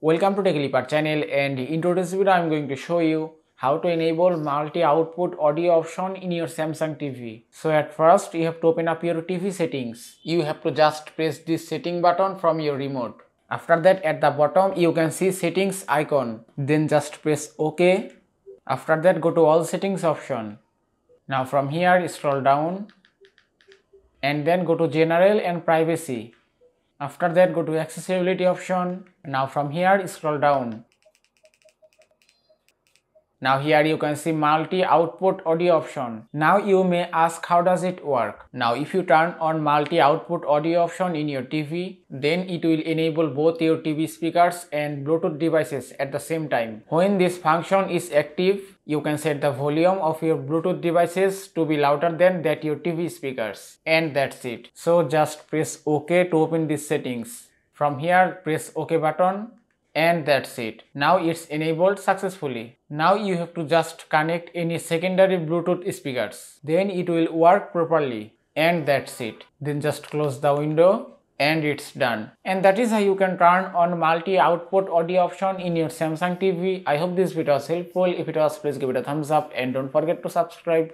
Welcome to Techie Leopard channel and in today's video I am going to show you how to enable multi-output audio option in your Samsung TV. So at first you have to open up your TV settings. You have to just press this setting button from your remote. After that at the bottom you can see settings icon. Then just press OK. After that go to all settings option. Now from here scroll down and then go to general and privacy after that go to accessibility option. Now from here scroll down. Now here you can see multi-output audio option. Now you may ask how does it work. Now if you turn on multi-output audio option in your TV, then it will enable both your TV speakers and Bluetooth devices at the same time. When this function is active, you can set the volume of your Bluetooth devices to be louder than that your TV speakers. And that's it. So just press OK to open these settings. From here press OK button and that's it. Now it's enabled successfully. Now you have to just connect any secondary Bluetooth speakers. Then it will work properly and that's it. Then just close the window and it's done. And that is how you can turn on multi-output audio option in your Samsung TV. I hope this video was helpful. If it was, please give it a thumbs up and don't forget to subscribe.